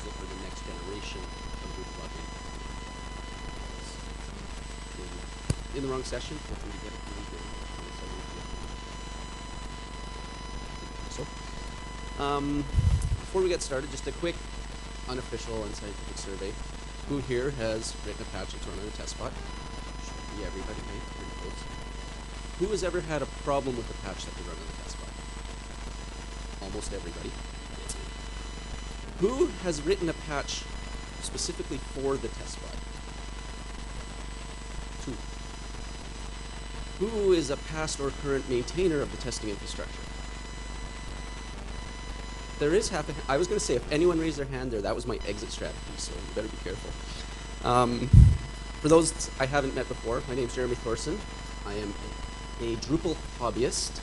proposal for the next generation of Drupal automated. In the wrong session, hopefully we get it really good. So, um, before we get started, just a quick unofficial and scientific survey. Who here has written a patch that's run on a test bot? Should be everybody, right? Pretty close. Who has ever had a problem with a patch that they run on a test bot? Almost everybody. Who has written a patch specifically for the test bot? Two. Who is a past or current maintainer of the testing infrastructure? There is half a I was going to say, if anyone raised their hand there, that was my exit strategy, so you better be careful. Um, for those I haven't met before, my name is Jeremy Thorson. I am a Drupal hobbyist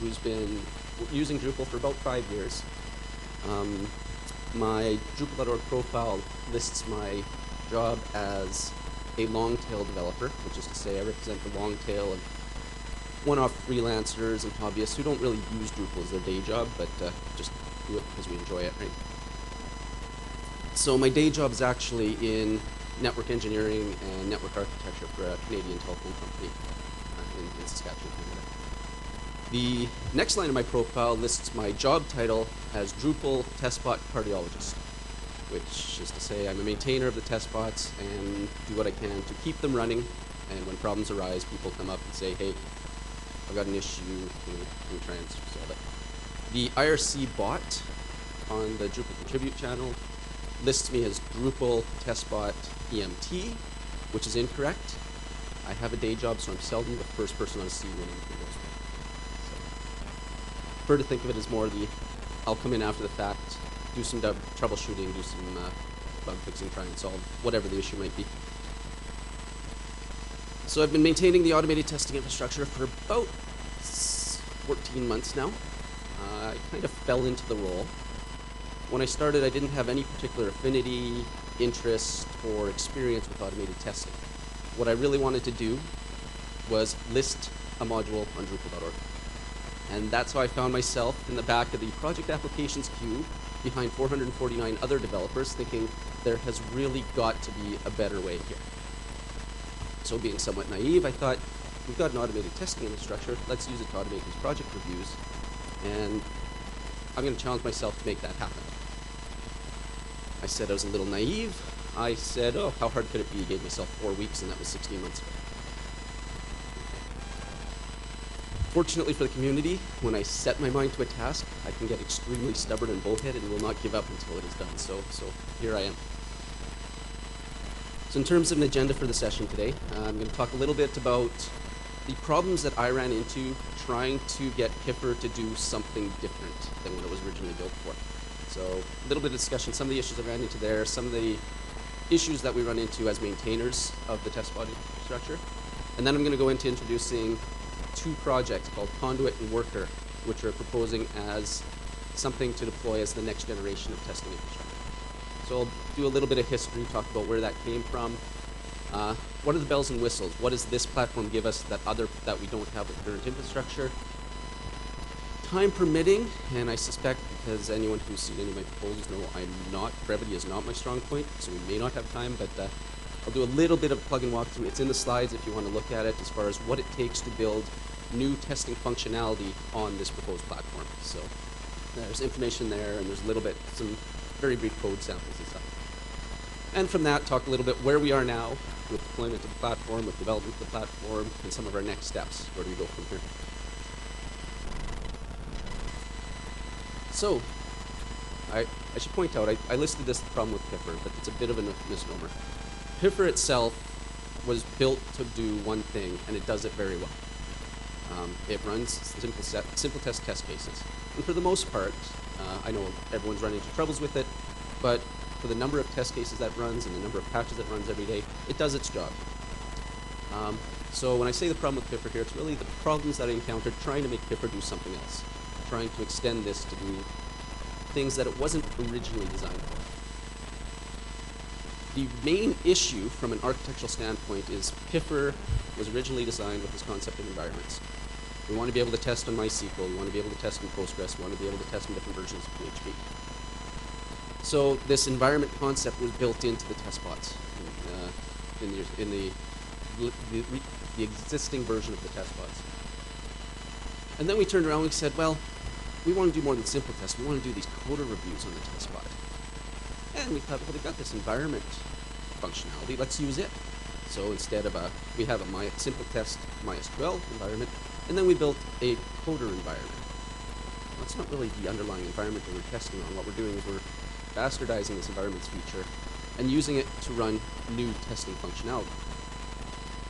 who's been using Drupal for about five years. Um, my Drupal.org profile lists my job as a long tail developer, which is to say I represent the long tail of one-off freelancers and hobbyists who don't really use Drupal as their day job, but uh, just do it because we enjoy it, right? So my day job is actually in network engineering and network architecture for a Canadian telephone company The next line of my profile lists my job title as Drupal Testbot Cardiologist, which is to say I'm a maintainer of the testbots and do what I can to keep them running. And when problems arise, people come up and say, hey, I've got an issue, can we, can we try and solve it? The IRC bot on the Drupal contribute channel lists me as Drupal testbot EMT, which is incorrect. I have a day job, so I'm seldom the first person on scene when prefer to think of it as more the I'll come in after the fact, do some troubleshooting, do some uh, bug fixing, try and solve whatever the issue might be. So I've been maintaining the automated testing infrastructure for about 14 months now. Uh, I kind of fell into the role. When I started, I didn't have any particular affinity, interest, or experience with automated testing. What I really wanted to do was list a module on Drupal.org. And that's how I found myself in the back of the project applications queue behind 449 other developers thinking there has really got to be a better way here. So being somewhat naive, I thought, we've got an automated testing infrastructure, let's use it to automate these project reviews, and I'm going to challenge myself to make that happen. I said I was a little naive. I said, oh, how hard could it be? I Gave myself four weeks, and that was 16 months ago. Fortunately for the community, when I set my mind to a task, I can get extremely stubborn and bullheaded and will not give up until it is done. So, so here I am. So in terms of an agenda for the session today, uh, I'm going to talk a little bit about the problems that I ran into trying to get Piffer to do something different than what it was originally built for. So a little bit of discussion, some of the issues I ran into there, some of the issues that we run into as maintainers of the test body structure. And then I'm going to go into introducing two projects called Conduit and Worker, which are proposing as something to deploy as the next generation of testing infrastructure. So I'll do a little bit of history, talk about where that came from. Uh, what are the bells and whistles? What does this platform give us that other that we don't have with current infrastructure? Time permitting, and I suspect because anyone who's seen any of my proposals know I'm not, brevity is not my strong point, so we may not have time, but uh, I'll do a little bit of plug and walkthrough. It's in the slides if you want to look at it as far as what it takes to build new testing functionality on this proposed platform. So there's information there, and there's a little bit, some very brief code samples and stuff. And from that, talk a little bit where we are now with deployment of the platform, with development of the platform, and some of our next steps. Where do we go from here? So, I, I should point out, I, I listed this problem with Piffer, but it's a bit of a misnomer. Piffer itself was built to do one thing, and it does it very well. Um, it runs simple, set, simple test test cases. And for the most part, uh, I know everyone's run into troubles with it, but for the number of test cases that runs and the number of patches that runs every day, it does its job. Um, so when I say the problem with Piffer here, it's really the problems that I encountered trying to make Piffer do something else, trying to extend this to do things that it wasn't originally designed for. The main issue from an architectural standpoint is Piffer was originally designed with this concept of environments. We want to be able to test on MySQL. We want to be able to test in Postgres. We want to be able to test in different versions of PHP. So this environment concept was built into the test bots in, uh, in the, in the, the, the, existing version of the test bots. And then we turned around and we said, well, we want to do more than simple tests. We want to do these coder reviews on the test bot. And we thought, well, we've got this environment functionality. Let's use it. So instead of a, we have a my, simple test MySQL environment, and then we built a coder environment. It's not really the underlying environment that we're testing on. What we're doing is we're bastardizing this environments feature and using it to run new testing functionality.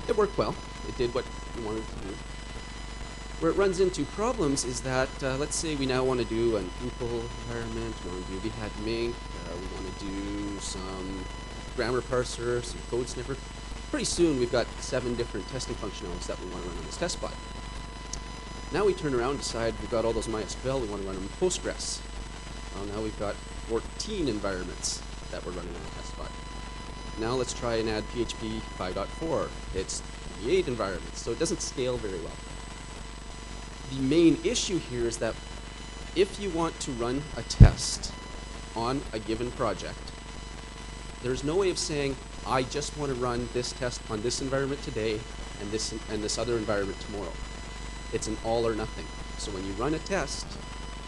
It worked well. It did what we wanted to do. Where it runs into problems is that, uh, let's say we now want to do an Drupal environment, we want to do Behat Mink, uh, we want to do some grammar parser, some code sniffer. Pretty soon we've got seven different testing functionalities that we want to run on this test bot. Now we turn around and decide we've got all those MySQL, we want to run them in Postgres. Well, now we've got 14 environments that we're running on the test bot. Now let's try and add PHP 5.4. It's 28 environments, so it doesn't scale very well the main issue here is that if you want to run a test on a given project, there's no way of saying, I just want to run this test on this environment today and this and this other environment tomorrow. It's an all or nothing. So when you run a test,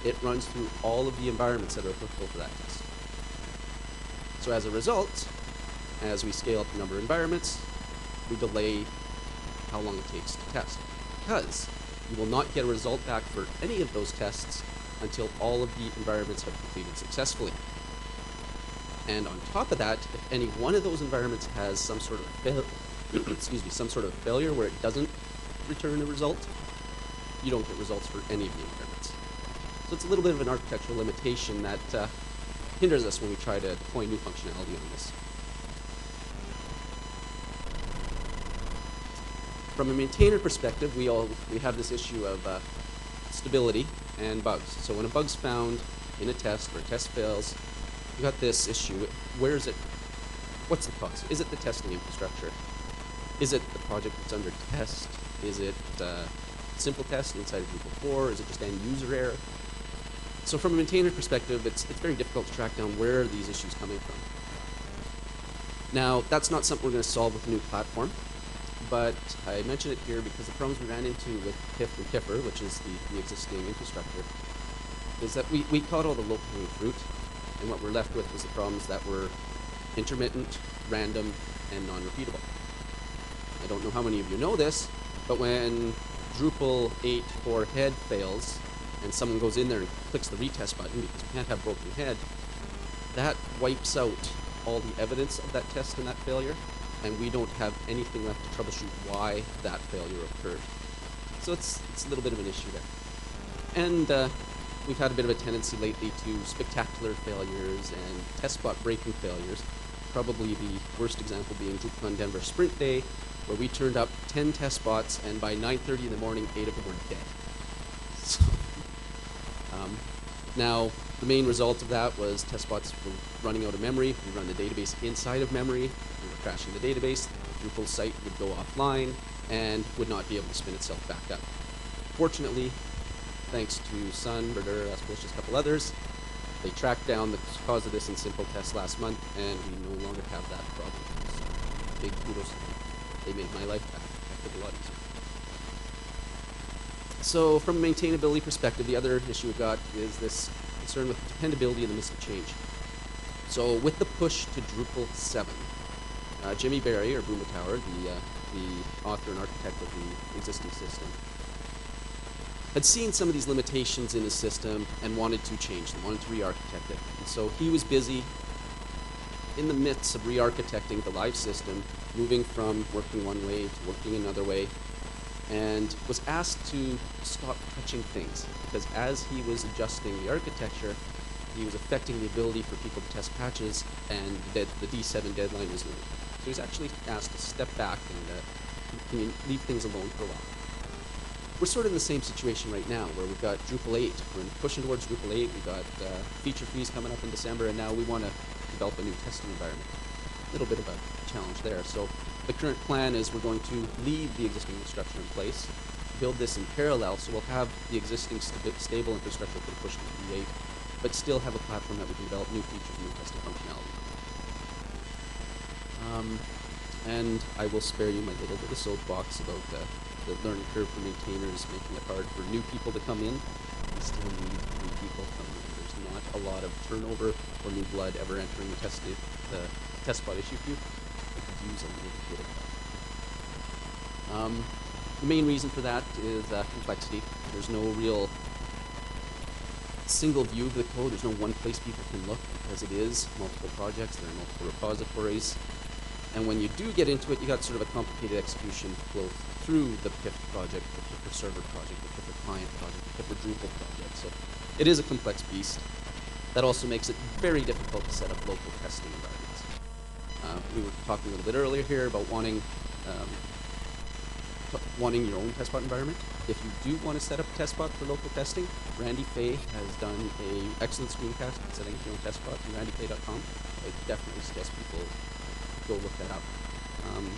it runs through all of the environments that are applicable for that test. So as a result, as we scale up the number of environments, we delay how long it takes to test. Because you will not get a result back for any of those tests until all of the environments have completed successfully. And on top of that, if any one of those environments has some sort of excuse me, some sort of failure where it doesn't return a result, you don't get results for any of the environments. So it's a little bit of an architectural limitation that uh, hinders us when we try to deploy new functionality on this. From a maintainer perspective, we all we have this issue of uh, stability and bugs. So when a bug's found in a test or a test fails, you got this issue. Where is it? What's the cause? Is it the testing infrastructure? Is it the project that's under test? Is it uh, simple test inside of Drupal core? Is it just end user error? So from a maintainer perspective, it's, it's very difficult to track down where are these issues coming from. Now, that's not something we're going to solve with a new platform but I mention it here because the problems we ran into with PIF and which is the, the existing infrastructure, is that we, we caught all the low-hanging fruit, and what we're left with was the problems that were intermittent, random, and non-repeatable. I don't know how many of you know this, but when Drupal 8 for head fails, and someone goes in there and clicks the retest button because we can't have broken head, that wipes out all the evidence of that test and that failure, and we don't have anything left to troubleshoot why that failure occurred. So it's, it's a little bit of an issue there. And uh, we've had a bit of a tendency lately to spectacular failures and test bot breaking failures. Probably the worst example being DrupalCon Denver Sprint Day, where we turned up 10 test bots, and by 9.30 in the morning, 8 of them were dead. So, um, now, the main result of that was test bots were running out of memory. We run the database inside of memory We were crashing the database, the Drupal site would go offline and would not be able to spin itself back up. Fortunately, thanks to Sun, Berdir, just a couple others, they tracked down the cause of this in simple test last month, and we no longer have that problem. So big kudos. They made my life a lot easier. So from a maintainability perspective, the other issue we've got is this concern with dependability and the missing change. So with the push to Drupal 7, uh, Jimmy Berry, or Boombatower, the, uh, the author and architect of the existing system, had seen some of these limitations in his system and wanted to change them, wanted to re-architect it. And so he was busy in the midst of re-architecting the live system, moving from working one way to working another way, and was asked to stop touching things because as he was adjusting the architecture, he was affecting the ability for people to test patches, and that the D7 deadline was looming. So he was actually asked to step back and uh, leave things alone for a while. We're sort of in the same situation right now, where we've got Drupal 8. We're pushing towards Drupal 8. We've got uh, feature freeze coming up in December, and now we want to develop a new testing environment. A little bit of a challenge there. So the current plan is we're going to leave the existing infrastructure in place, build this in parallel, so we'll have the existing st stable infrastructure for the push to D8, but still have a platform that we can develop new features and new testing functionality. Um, and I will spare you my little bit of soapbox about uh, the learning curve for maintainers, making it hard for new people to come in. We still need new people coming in. There's not a lot of turnover or new blood ever entering the test the test bot issue queue. We could use a little bit of that. Um, the main reason for that is uh, complexity. There's no real single view of the code. There's no one place people can look because it is multiple projects. There are multiple repositories. And when you do get into it, you got sort of a complicated execution flow through the Pift project, the Piffer server project, the Piffer client project, the Piffer Drupal project. So it is a complex beast. That also makes it very difficult to set up local testing environments. Uh, we were talking a little bit earlier here about wanting um, wanting your own testbot environment. If you do want to set up a test bot for local testing, Randy Fay has done a excellent screencast on setting up your own testbot on randyfay.com. I definitely suggest people go look that up. Um,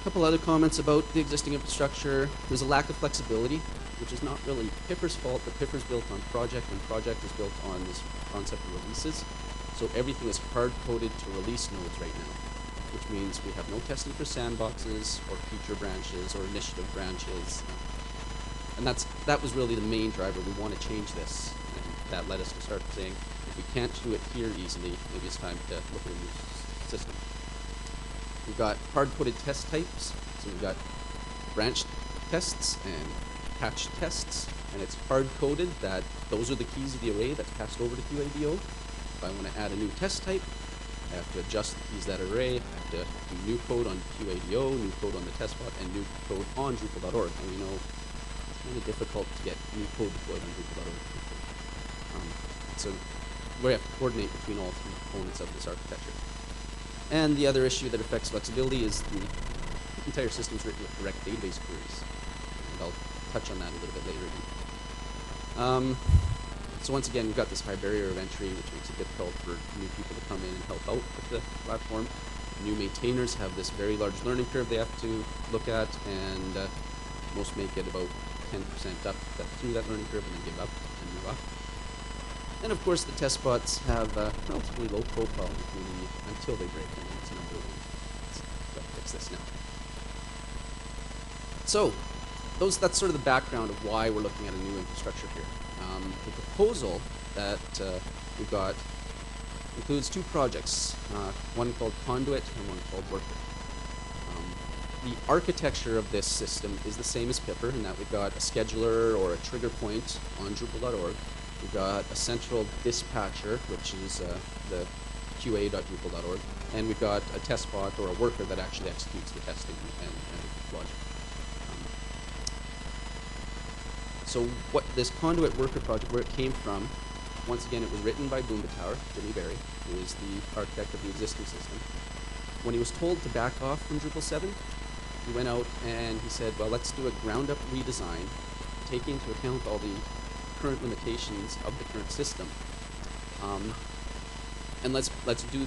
a couple other comments about the existing infrastructure. There's a lack of flexibility, which is not really Piffer's fault, but Piffer's built on project, and project is built on this concept of releases. So everything is hard-coded to release nodes right now which means we have no testing for sandboxes or feature branches or initiative branches. And that's that was really the main driver. We want to change this, and that led us to start saying, if we can't do it here easily, maybe it's time to look at a new system. We've got hard-coded test types, so we've got branch tests and patch tests, and it's hard-coded that those are the keys of the array that's passed over to QADO. If I want to add a new test type, I have to adjust the keys that array. I have to do new code on QADO, new code on the test bot, and new code on Drupal.org. And we know it's kind of difficult to get new code deployed on Drupal.org. Um, so we have to coordinate between all three components of this architecture. And the other issue that affects flexibility is the entire system is written with direct database queries. And I'll touch on that a little bit later. Um, so once again, we've got this high barrier of entry, which makes it difficult for new people to come in and help out with the platform. New maintainers have this very large learning curve they have to look at, and uh, most make it about 10% up that, through that learning curve and then give up and move off. And of course, the test bots have a relatively low profile the until they break, and it's number one. Fix this now. So, those, that's sort of the background of why we're looking at a new infrastructure here. Um, the proposal that uh, we've got includes two projects, uh, one called Conduit and one called Worker. Um, the architecture of this system is the same as Piffer in that we've got a scheduler or a trigger point on Drupal.org. We've got a central dispatcher, which is uh, the qa.drupal.org, and we've got a test bot or a worker that actually executes the testing and, and logic. So what this conduit worker project, where it came from, once again, it was written by Boombatower, Jimmy Berry, who is the architect of the existing system. When he was told to back off from Drupal 7, he went out and he said, well, let's do a ground-up redesign, taking into account all the current limitations of the current system. Um, and let's let's do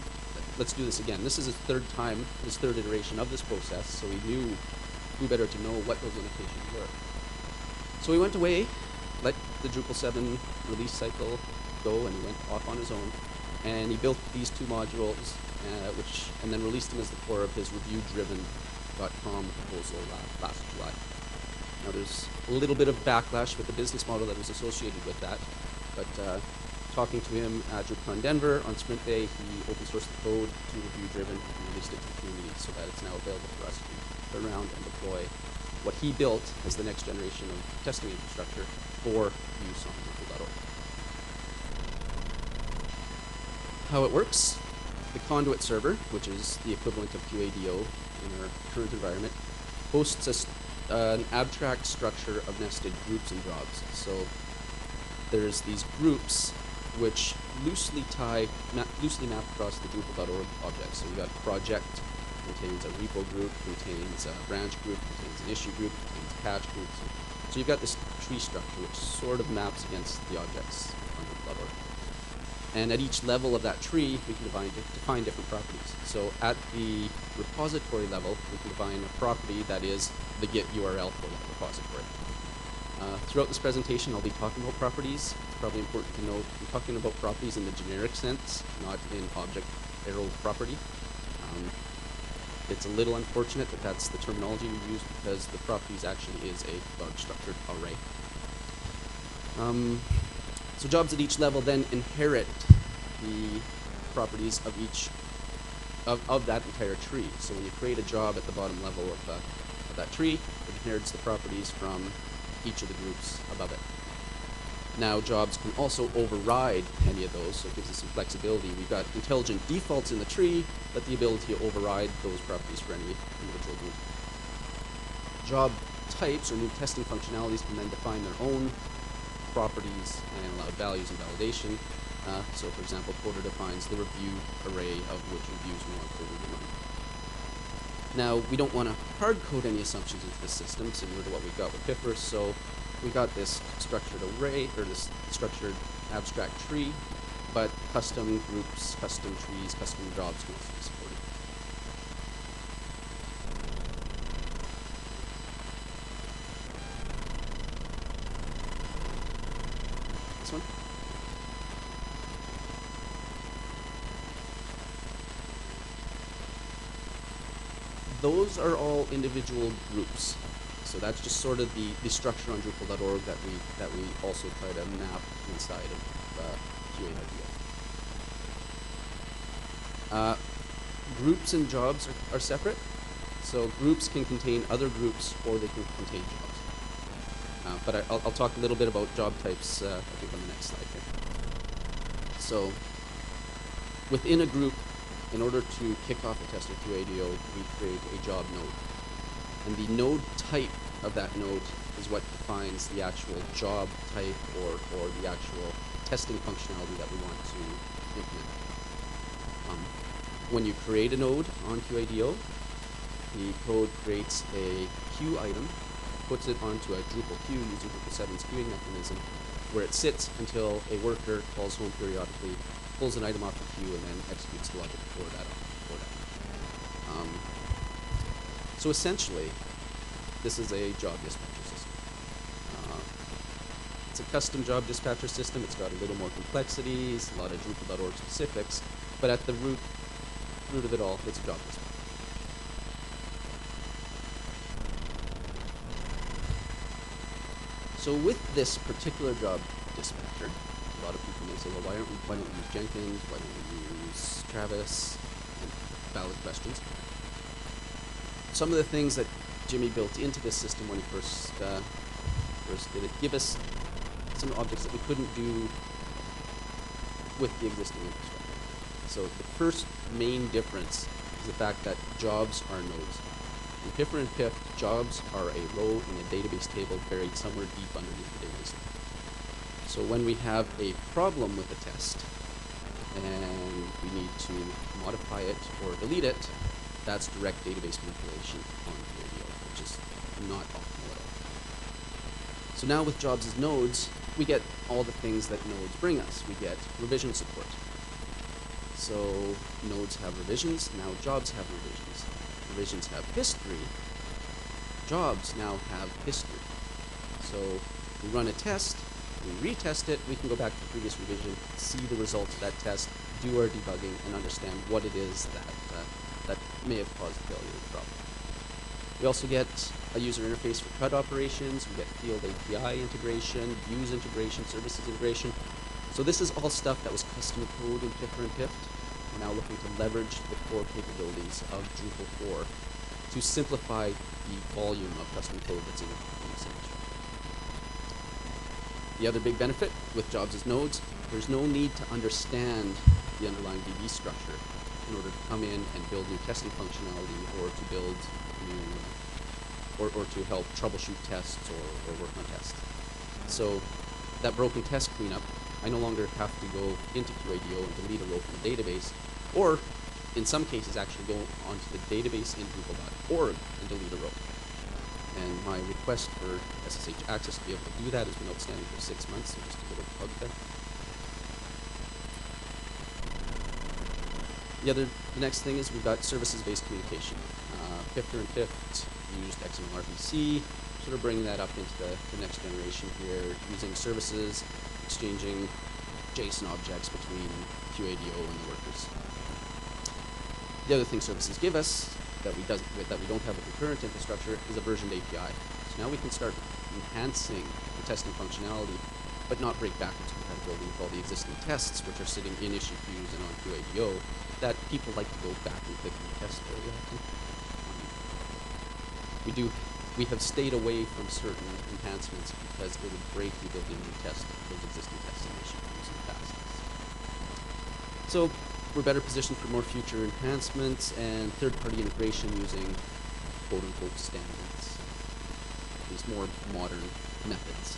let's do this again. This is his third time, his third iteration of this process, so he knew who better to know what those limitations were. So he went away, let the Drupal 7 release cycle go, and he went off on his own. And he built these two modules, uh, which and then released them as the core of his review-driven.com proposal uh, last July. Now there's a little bit of backlash with the business model that was associated with that, but uh, talking to him at DrupalCon Denver on Sprint Day, he open sourced the code to review-driven and released it to the community so that it's now available for us to turn around and deploy what he built as the next generation of testing infrastructure for use on Drupal.org. How it works, the conduit server, which is the equivalent of QADO in our current environment, hosts a, uh, an abstract structure of nested groups and jobs. So there's these groups which loosely tie, loosely map across the Drupal.org objects. So you got project, contains a repo group, contains a branch group, contains an issue group, contains patch groups. So you've got this tree structure which sort of maps against the objects on the Drupal.org. And at each level of that tree, we can define, define different properties. So at the repository level, we can define a property that is the Git URL for that repository. Uh, throughout this presentation, I'll be talking about properties. It's probably important to note, I'm talking about properties in the generic sense, not in object arrow property. Um, it's a little unfortunate that that's the terminology we use because the properties actually is a large structured array. Um, so jobs at each level then inherit the properties of each of, of that entire tree. So when you create a job at the bottom level of, uh, of that tree, it inherits the properties from each of the groups above it. Now jobs can also override any of those, so it gives us some flexibility. We've got intelligent defaults in the tree, but the ability to override those properties for any individual group. Job types or new testing functionalities can then define their own properties and allow values and validation. Uh, so for example, Porter defines the review array of which reviews we want to run. Now, we don't want to hard code any assumptions into the system, similar to what we've got with Piffer, so we got this structured array, or this structured abstract tree, but custom groups, custom trees, custom jobs can also be supported. This one? Those are all individual groups. So that's just sort of the, the structure on Drupal.org that we that we also try to map inside of uh, QA Uh, groups and jobs are, are separate. So groups can contain other groups or they can contain jobs. Uh, but I, will I'll talk a little bit about job types, uh, I think, on the next slide here. So within a group, in order to kick off a test or QADO, we create a job node. And the node type of that node is what defines the actual job type or, or the actual testing functionality that we want to implement. Um, when you create a node on QADO, the code creates a queue item, puts it onto a Drupal queue using Drupal 7's queuing mechanism, where it sits until a worker calls home periodically, pulls an item off the queue, and then executes the logic for that. For so essentially, this is a job dispatcher system. Uh, it's a custom job dispatcher system. It's got a little more complexities, a lot of Drupal.org specifics, but at the root, root of it all, it's a job dispatcher. So with this particular job dispatcher, a lot of people may say, well, why, don't we, why don't we use Jenkins? Why don't we use Travis? And valid questions. Some of the things that Jimmy built into this system when he first, uh, first did it give us some objects that we couldn't do with the existing infrastructure. So the first main difference is the fact that jobs are nodes. In Piffer and Piff, jobs are a row in a database table buried somewhere deep underneath the database. So when we have a problem with a test and we need to modify it or delete it, that's direct database manipulation on radio, which is not optimal at all. So now with jobs as nodes, we get all the things that nodes bring us. We get revision support. So nodes have revisions, now jobs have revisions revisions have history, jobs now have history. So we run a test, we retest it, we can go back to the previous revision, see the results of that test, do our debugging, and understand what it is that may have caused failure of the problem. We also get a user interface for CRUD operations, we get field API integration, views integration, services integration. So this is all stuff that was custom code in Piffer and Pift we're now looking to leverage the core capabilities of Drupal core to simplify the volume of custom code that's in, this infrastructure. The other big benefit with jobs as nodes, there's no need to understand the underlying DB structure in order to come in and build new testing functionality or to build new, or, or to help troubleshoot tests or, or work on tests. So that broken test cleanup I no longer have to go into QADO and delete a row from the database, or in some cases actually go onto the database in Drupal.org and delete a row. And my request for SSH access to be able to do that has been outstanding for six months, so just a little bug there. The other, the next thing is we've got services-based communication. Uh, Piffer and Pift used XML RPC, sort of bringing that up into the, the next generation here, using services exchanging JSON objects between QADO and the workers. The other thing services give us that we does that we don't have with the current infrastructure is a versioned API. So now we can start enhancing the testing functionality, but not break backwards compatibility with all the existing tests, which are sitting in issue queues and on QADO, that people like to go back and click and test very often. Um, we do, we have stayed away from certain enhancements because it would break the ability to test those existing tests in issue queues in the past. So we're better positioned for more future enhancements and third-party integration using quote-unquote standards. These more modern methods.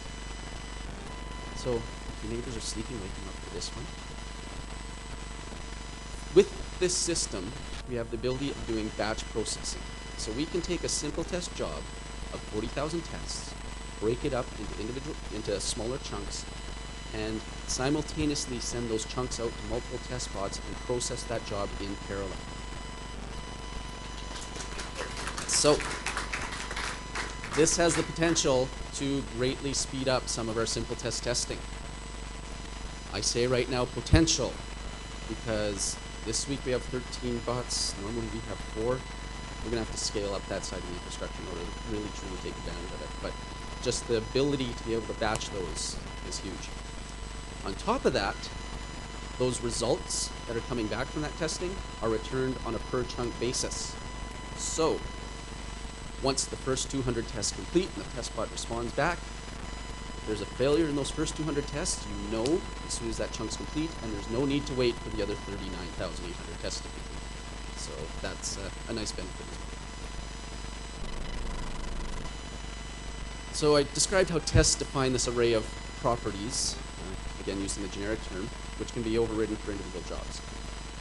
So your neighbors are sleeping, them up for this one. With this system, we have the ability of doing batch processing. So we can take a simple test job of 40,000 tests, break it up into individual into smaller chunks, and simultaneously send those chunks out to multiple test bots and process that job in parallel. So, this has the potential to greatly speed up some of our simple test testing. I say right now potential because this week we have 13 bots, normally we have four. We're gonna have to scale up that side of the infrastructure in order to really truly take advantage of it. But just the ability to be able to batch those is huge. On top of that, those results that are coming back from that testing are returned on a per chunk basis. So, once the first 200 tests complete and the test bot responds back, there's a failure in those first 200 tests, you know as soon as that chunk's complete, and there's no need to wait for the other 39,800 tests to be complete. So that's uh, a nice benefit as well. So I described how tests define this array of properties again using the generic term, which can be overridden for individual jobs.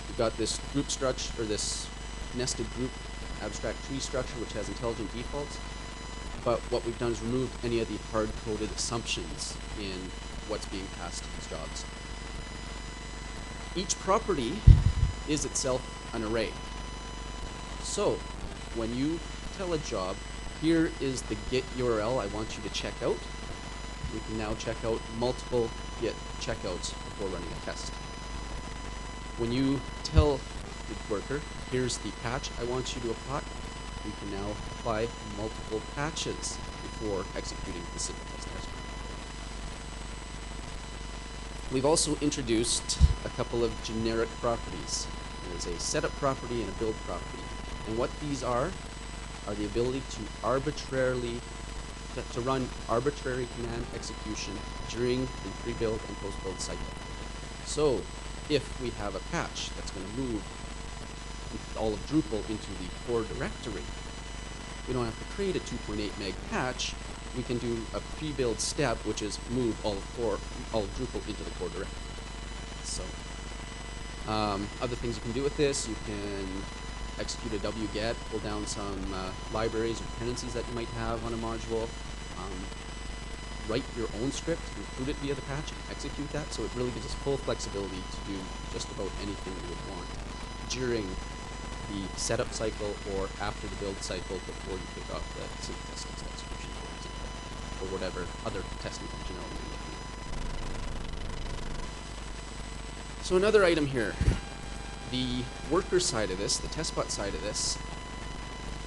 We've got this group structure, or this nested group abstract tree structure, which has intelligent defaults. But what we've done is removed any of the hard-coded assumptions in what's being passed to these jobs. Each property is itself an array. So, when you tell a job, here is the git URL I want you to check out, we can now check out multiple git checkouts before running a test. When you tell the worker, here's the patch I want you to apply, now apply multiple patches before executing the simple test test. We've also introduced a couple of generic properties. There's a setup property and a build property. And what these are, are the ability to arbitrarily to, to run arbitrary command execution during the pre-build and post-build cycle. So, if we have a patch that's going to move all of Drupal into the core directory, we don't have to create a 2.8 meg patch. We can do a pre-build step, which is move all core, all Drupal into the core directory. So, um, other things you can do with this, you can execute a wget, pull down some uh, libraries or dependencies that you might have on a module, um, write your own script, include it via the patch, and execute that. So it really gives us full flexibility to do just about anything we would want during the setup cycle or after the build cycle before you kick off the simple test execution, for example, or whatever other testing functionality you're looking at. So another item here, the worker side of this, the test bot side of this,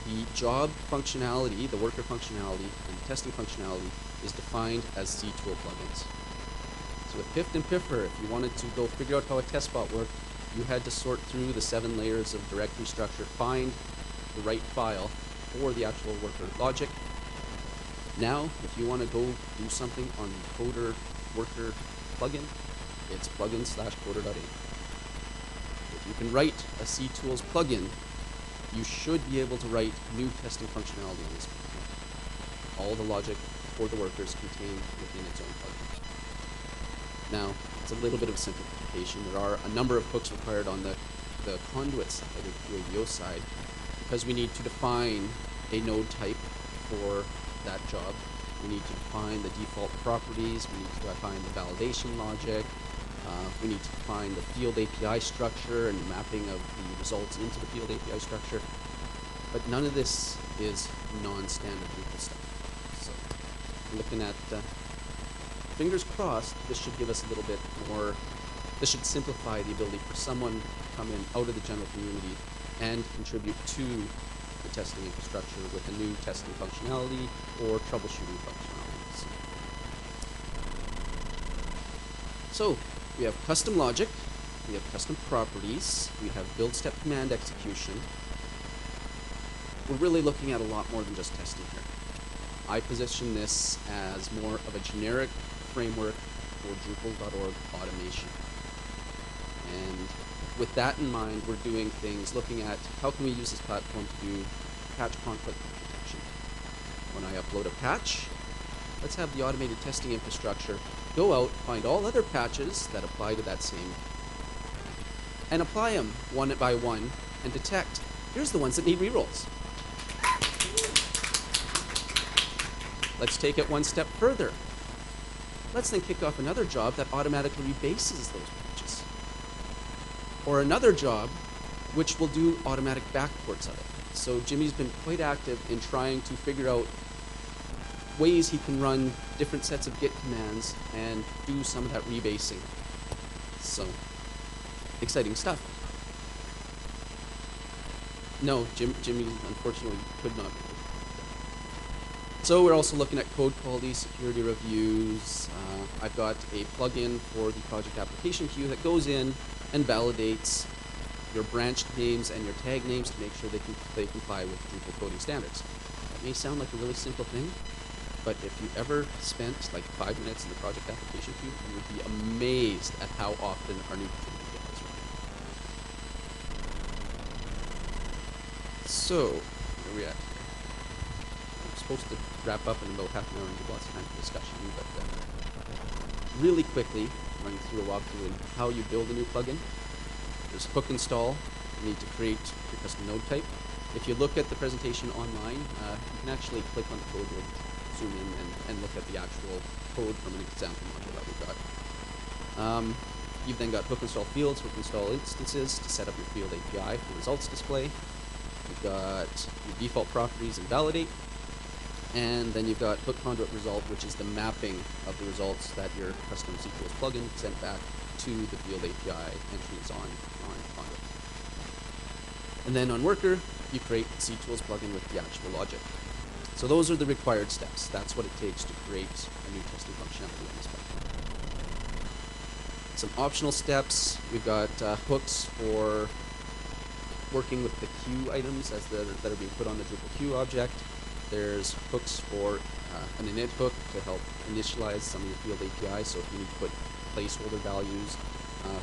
the job functionality, the worker functionality, and the testing functionality is defined as ctool plugins. So with Pift and Piffer, if you wanted to go figure out how a test bot worked, you had to sort through the seven layers of directory structure, find the right file for the actual worker logic. Now, if you want to go do something on the coder worker plugin, it's plugin slash coder.a. If you can write a ctools plugin, you should be able to write new testing functionality on this plugin. All the logic for the workers contained within its own plugin. Now, it's a little bit of a simplification. There are a number of hooks required on the, the conduit side, the QADO side, because we need to define a node type for that job. We need to define the default properties. We need to define the validation logic. Uh, we need to define the field API structure and mapping of the results into the field API structure. But none of this is non-standard Drupal stuff. So looking at uh, fingers crossed, this should give us a little bit more, this should simplify the ability for someone to come in out of the general community and contribute to the testing infrastructure with a new testing functionality or troubleshooting functionalities. So, we have custom logic, we have custom properties, we have build step command execution. We're really looking at a lot more than just testing here. I position this as more of a generic framework for Drupal.org automation. And with that in mind, we're doing things looking at how can we use this platform to do patch conflict protection. When I upload a patch, let's have the automated testing infrastructure go out, find all other patches that apply to that same, and apply them one by one and detect, here's the ones that need rerolls. Let's take it one step further. Let's then kick off another job that automatically rebases those patches. Or another job which will do automatic backports of it. So Jimmy's been quite active in trying to figure out ways he can run different sets of git commands and do some of that rebasing. So, exciting stuff. No, Jim, Jimmy unfortunately could not. So we're also looking at code quality, security reviews. Uh, I've got a plugin for the project application queue that goes in and validates your branch names and your tag names to make sure they, can, they comply with Drupal coding standards. That may sound like a really simple thing, but if you ever spent like five minutes in the project application queue, you would be amazed at how often our new contributor get this running. So, where are we at? I'm supposed to wrap up in about half an hour and give lots of time for discussion, but uh, really quickly, running through a walkthrough in how you build a new plugin. There's hook install. You need to create your custom node type. If you look at the presentation online, uh, you can actually click on the code and zoom in and, and look at the actual code from an example module that we've got. Um, you've then got hook install fields, hook install instances to set up your field API for results display. You've got your default properties and validate. And then you've got hook conduit result, which is the mapping of the results that your custom CTools plugin sent back to the field API entries on, on conduit. And then on worker, you create CTools plugin with the actual logic. So those are the required steps. That's what it takes to create a new testing functionality on this platform. Some optional steps. We've got uh, hooks for working with the queue items as the, that are being put on the Drupal queue object. There's hooks for uh, an init hook to help initialize some of your field API. So if you need to put placeholder values, uh,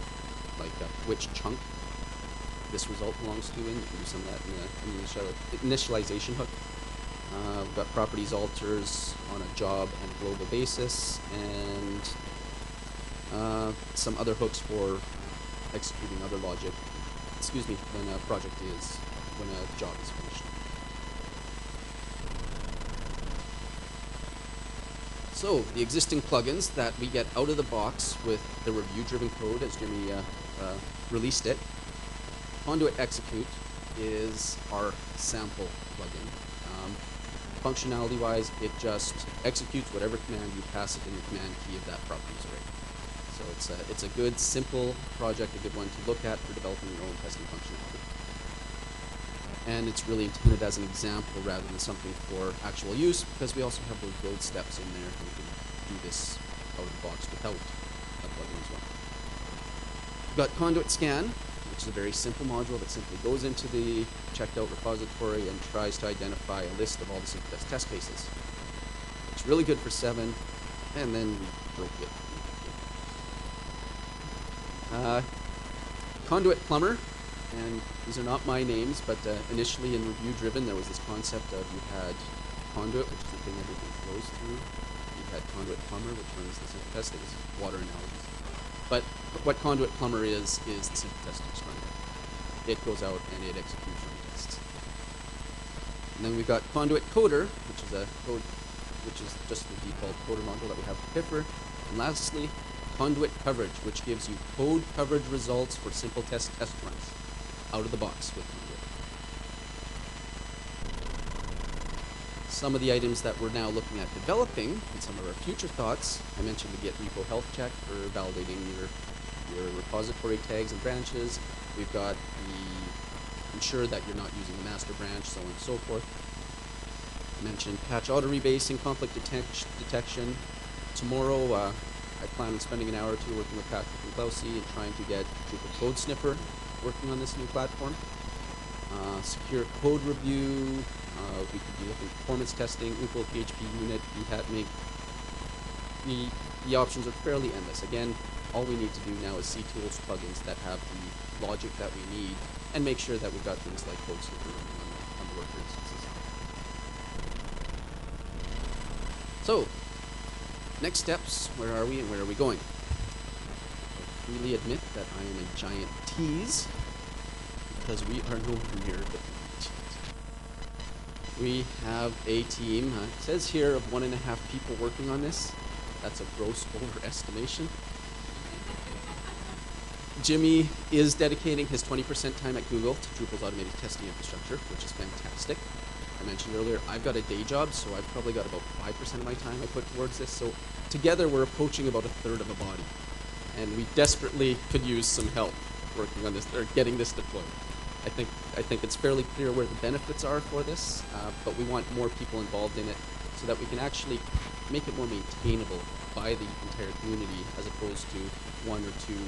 like which chunk this result belongs to in, you can do some of that in the initialization hook. Uh, we've got properties alters on a job and global basis, and uh, some other hooks for executing other logic. Excuse me, when a project is, when a job is finished. So, the existing plugins that we get out of the box with the review-driven code as Jimmy uh, uh, released it. Conduit Execute is our sample plugin. Um, functionality-wise, it just executes whatever command you pass it in the command key of that properties array. So it's a, it's a good, simple project, a good one to look at for developing your own testing functionality. And it's really intended as an example rather than something for actual use because we also have those build steps in there we can do this out of the box without a plugin as well. We've got Conduit Scan, which is a very simple module that simply goes into the checked out repository and tries to identify a list of all the Simple test cases. It's really good for 7, and then we broke it. Uh, Conduit Plumber, and these are not my names, but uh, initially in review driven, there was this concept of you had conduit, which is the thing everything flows through. You had conduit plumber, which runs the simple test. It was water analogies. But what conduit plumber is, is the simple test external. It goes out and it executes run tests. And then we've got conduit coder, which is a code, which is just the default coder module that we have for Piffer. And lastly, conduit coverage, which gives you code coverage results for simple test test runs out of the box with Conduit. Some of the items that we're now looking at developing, and some of our future thoughts, I mentioned the Git repo health check for validating your your repository tags and branches. We've got the ensure that you're not using the master branch, so on and so forth. I mentioned patch auto rebasing, conflict detect- detection. Tomorrow, uh, I plan on spending an hour or two working with Patrick and klausi and trying to get Drupal Code Sniffer working on this new platform. Uh, secure code review. Uh, we could be looking at performance testing, Drupal, PHP unit, Behat Mink. The, the options are fairly endless. Again, all we need to do now is see tools plugins that have the logic that we need and make sure that we've got things like code sniffer running on the, on the worker instances. So, next steps, where are we and where are we going? I freely admit that I am a giant tease because we are nowhere near we have a team, uh, it says here, of one and a half people working on this. That's a gross overestimation. Jimmy is dedicating his 20% time at Google to Drupal's automated testing infrastructure, which is fantastic. I mentioned earlier, I've got a day job, so I've probably got about 5% of my time I put towards this. So together, we're approaching about a third of a body. And we desperately could use some help working on this, or getting this deployed. I think, I think it's fairly clear where the benefits are for this, uh, but we want more people involved in it so that we can actually make it more maintainable by the entire community as opposed to one or two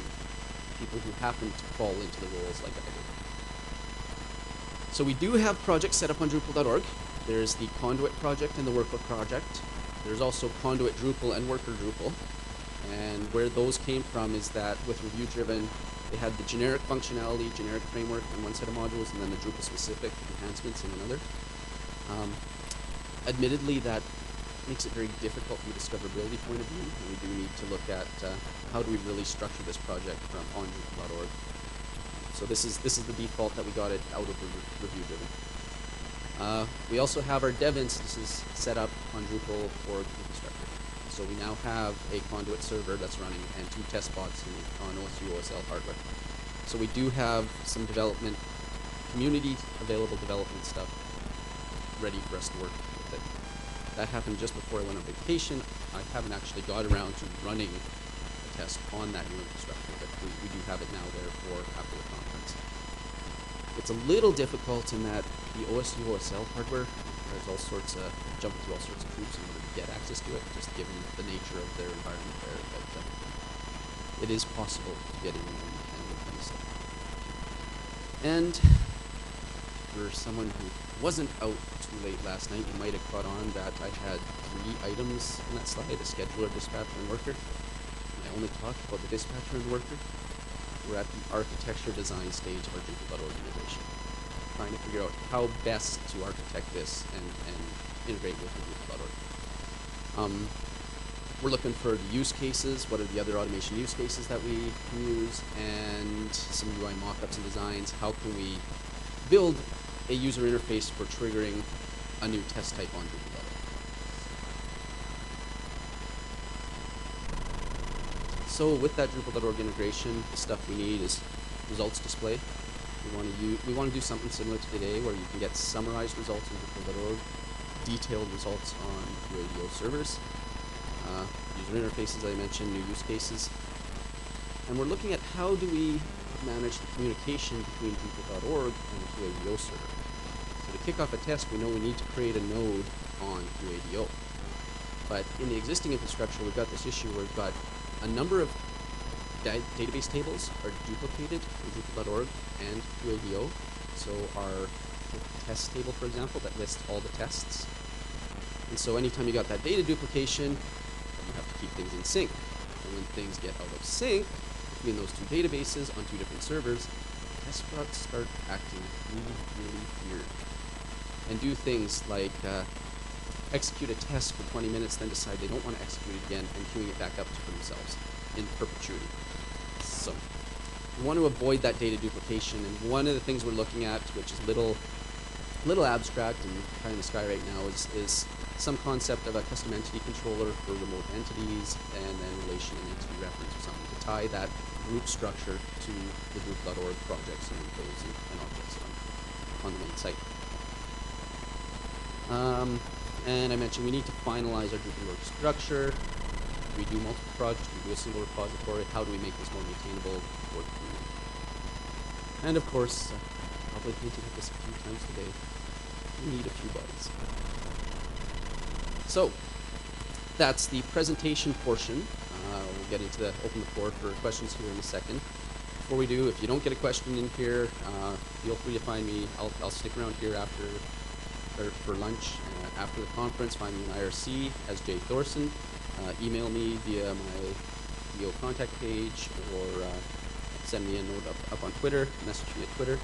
people who happen to fall into the roles like I did. So we do have projects set up on Drupal.org. There's the Conduit project and the Worker project. There's also Conduit Drupal and Worker Drupal. And where those came from is that with review driven, they had the generic functionality, generic framework on one set of modules, and then the Drupal specific enhancements in another. Um, admittedly, that makes it very difficult from a discoverability point of view, and we do need to look at uh, how do we really structure this project from on Drupal.org. So this is this is the default that we got it out of re review driven. Uh, we also have our dev instances set up on Drupal org infrastructure. So we now have a conduit server that's running and two test in, on OSU hardware. So we do have some development, community available development stuff ready for us to work with it. That happened just before I went on vacation. I haven't actually got around to running a test on that new infrastructure, but we, we do have it now there for after the conference. It's a little difficult in that the OSU OSL hardware, there's all sorts of, jumping through all sorts of hoops in order to get access to it, just given the nature of their environment there, but uh, it is possible to get in and, stuff. And for someone who wasn't out too late last night, you might have caught on that I had three items in that slide, a scheduler, dispatcher, and worker. And I only talked about the dispatcher and worker. We're at the architecture design stage of our Drupal.org integration. Trying to figure out how best to architect this and, and integrate with Drupal.org. Um, we're looking for the use cases, what are the other automation use cases that we can use, and some UI mockups and designs. How can we build a user interface for triggering a new test type on Drupal. So with that Drupal.org integration, the stuff we need is results display. We want to use, we want to do something similar to today, where you can get summarized results in Drupal.org, detailed results on QADO servers, uh, user interfaces I mentioned, new use cases, and we're looking at how do we manage the communication between Drupal.org and the QADO server. So to kick off a test, we know we need to create a node on QADO. But in the existing infrastructure, we've got this issue where we've got a number of database tables are duplicated in Drupal.org and QADO. So our test table, for example, that lists all the tests. And so anytime you got that data duplication, you have to keep things in sync. And when things get out of sync, between those two databases on two different servers, test bots start acting really, really weird. And do things like uh, execute a test for 20 minutes, then decide they don't want to execute it again, and queuing it back up for themselves in perpetuity. So, we want to avoid that data duplication, and one of the things we're looking at, which is little, little abstract and kind of the sky right now, is, is some concept of a custom entity controller for remote entities, and then relation and entity reference or something to tie that group structure to the Drupal.org projects and repos and, and objects on, on the main site. Um, and I mentioned we need to finalize our Drupal.org structure. We do multiple projects? We do a single repository? How do we make this more maintainable for the community? And of course, uh, probably hinted at this a few times today, we need a few bodies. So, that's the presentation portion. Uh, we'll get into the open the floor for questions here in a second. Before we do, if you don't get a question in here, uh, feel free to find me. I'll, I'll stick around here after or for lunch uh, after the conference. Find me in IRC as jthorson. Uh, email me via my VO contact page or uh, send me a note up, up on Twitter. Message me at Twitter.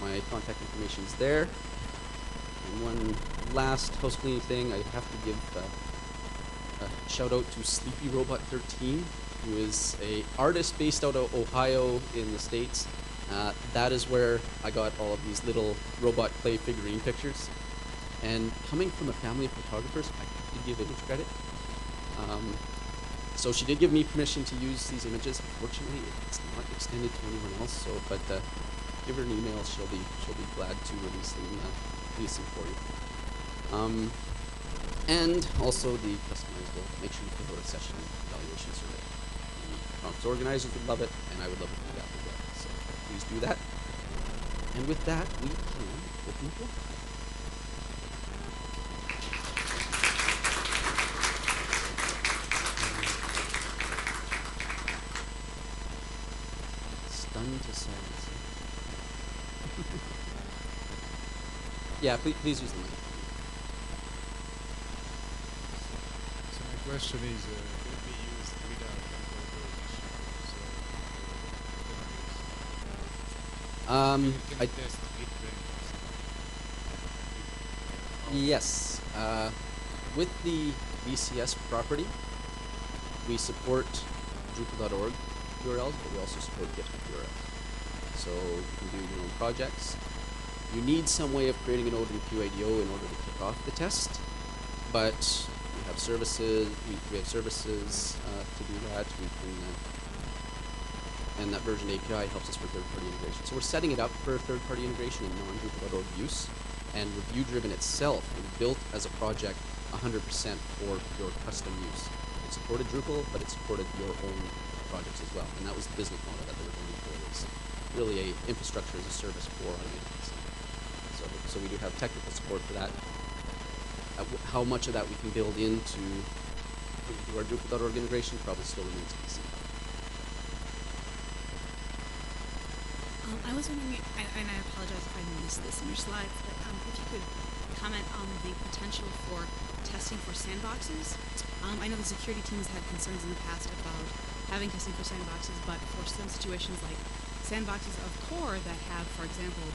My contact information is there. And one last house cleaning thing, I have to give uh, a shout out to Sleepy Robot 13, who is a artist based out of Ohio in the states. Uh, that is where I got all of these little robot clay figurine pictures. And coming from a family of photographers, I have to give image credit. Um, so she did give me permission to use these images. Unfortunately, it's not extended to anyone else. So, but uh, give her an email. She'll be she'll be glad to release them uh, release them for you. Um, and also the customizable. Make sure you fill out a session evaluation survey. The conference organizers would love it, and I would love to do that as well. So please do that. And with that, we can open the yeah, please, please use the mic. So my question is, uh, it be used without Um, Can I, yes. Uh, with the VCS property, we support Drupal.org URLs, but we also support GitHub URLs. So you can do your own projects. You need some way of creating an node in order to kick off the test, but we have services. We, we have services uh, to do that. We can, uh, and that version API helps us for third-party integration. So we're setting it up for third-party integration and non-Drupal.org use. And review-driven itself was built as a project 100% for your custom use. It supported Drupal, but it supported your own projects as well. And that was the business model that they were going for It was really a infrastructure as a service for automated. So, we do have technical support for that. Uh, how much of that we can build into our Drupal.org integration probably still remains to be seen. Um, I was wondering, and I apologize if I missed this in your slides, but um, if you could comment on the potential for testing for sandboxes. Um, I know the security teams had concerns in the past about having testing for sandboxes, but for some situations like sandboxes of core that have, for example,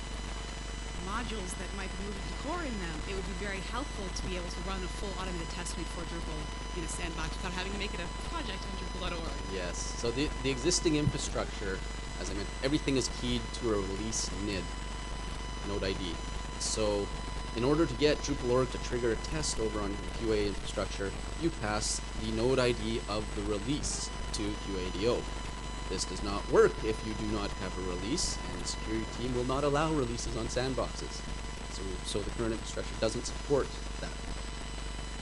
modules that might be moving to core in them, it would be very helpful to be able to run a full automated test suite for Drupal in a sandbox without having to make it a project on Drupal.org. Yes. So the the existing infrastructure, as I mentioned, everything is keyed to a release NID, node ID. So in order to get Drupal.org to trigger a test over on your QA infrastructure, you pass the node ID of the release to QADO. This does not work if you do not have a release, and the security team will not allow releases on sandboxes. So, so the current infrastructure doesn't support that.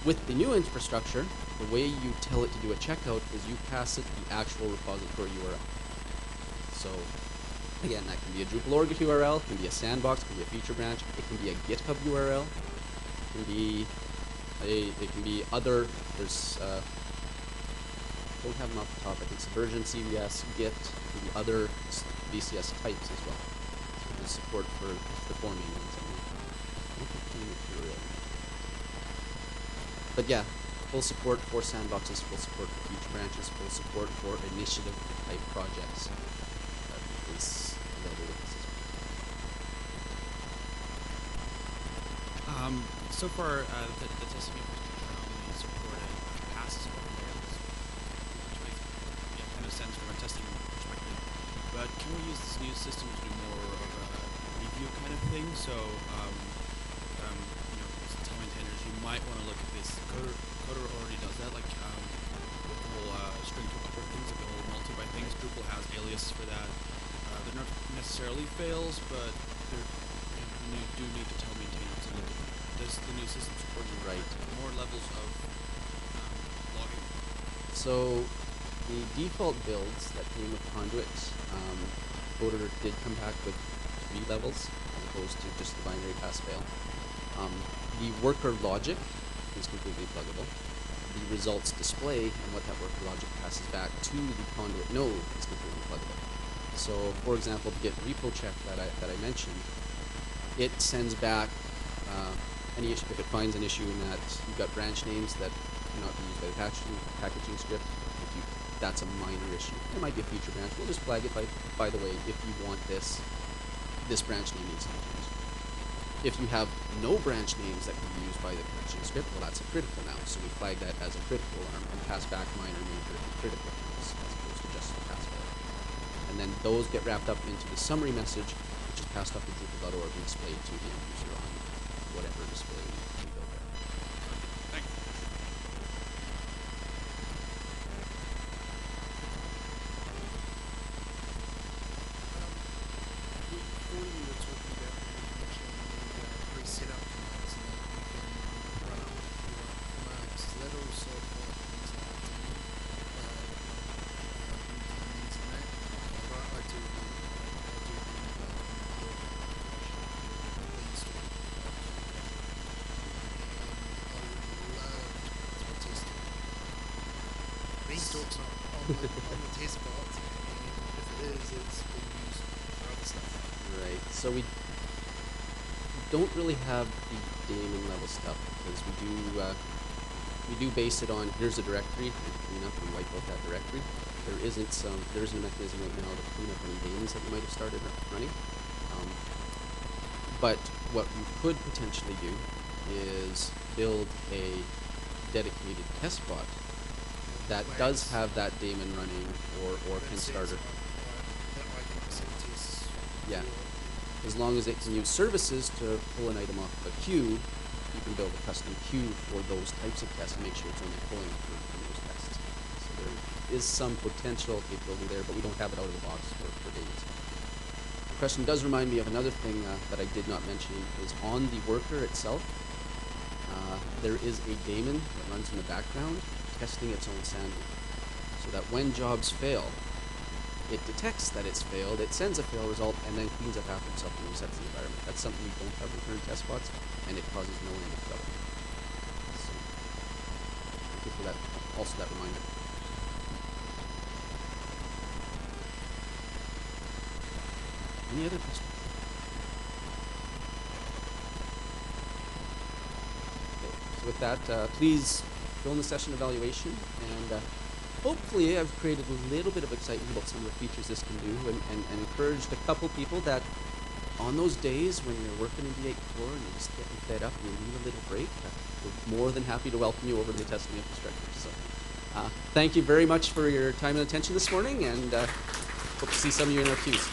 With the new infrastructure, the way you tell it to do a checkout is you pass it the actual repository URL. So again, that can be a Drupal.org URL, it can be a sandbox, can be a feature branch, it can be a GitHub URL, it can be a, it can be other. There's uh, don't have them off the top. I think Subversion, CVS, Git, it can other VCS types as well. So there's support for the four main ones. But yeah, full support for sandboxes, full support for feature branches, full support for initiative type projects. With this. Um, so far, uh, the, might want to look at this. Coder, Coder already does that, like um, with the whole uh, string to upper things, like the whole multi-byte things. Drupal has aliases for that. Uh, they're not necessarily fails, but they're you do need to tell maintainers to look at. Does the new system support Right. more levels of um, logging? So the default builds that came with Conduit, um, Coder did come back with three levels as opposed to just the binary pass fail. Um, the worker logic is completely pluggable. The results display and what that worker logic passes back to the conduit node is completely pluggable. So, for example, to get repo check that I, that I mentioned, it sends back uh, any issue if it finds an issue in that you've got branch names that cannot be used by the packaging, packaging script. If you, that's a minor issue. It might be a feature branch. We'll just flag it by, by the way, if you want this, this branch name needs to. If you have no branch names that can be used by the packaging script, well, that's a critical now. So we flag that as a critical alarm and pass back minor, major, and critical accounts as opposed to just the pass. And then those get wrapped up into the summary message, which is passed off to Drupal.org and displayed to the end user On the, on the test box, and if it is, it's being used for other stuff. Right. So we don't really have the daemon level stuff because we do uh, we do base it on here's a directory and clean up and wipe out that directory. There isn't some there isn't a mechanism right now to clean up any daemons that you might have started running. Um, but what you could potentially do is build a dedicated test bot that does have that daemon running or, or can start it. That way can set tests. Yeah. As long as it can use services to pull an item off of a queue, you can build a custom queue for those types of tests and make sure it's only pulling from, those tests. So there is some potential capability there, but we don't have it out of the box for, for daemons. The question does remind me of another thing uh, that I did not mention is on the worker itself, uh, there is a daemon that runs in the background testing its own sanity. So that when jobs fail, it detects that it's failed, it sends a fail result, and then cleans up after itself and resets the environment. That's something we don't have with current test bots, and it causes no end of trouble. So, thank you for that, also that reminder. Any other questions? So with that, uh, please in the session evaluation, and uh, hopefully I've created a little bit of excitement about some of the features this can do, and, and, and encouraged a couple people that on those days when you're working in D8 core and you're just getting fed up and you need a little break, uh, we're more than happy to welcome you over to the testing infrastructure. So, uh, thank you very much for your time and attention this morning, and uh, hope to see some of you in our queues.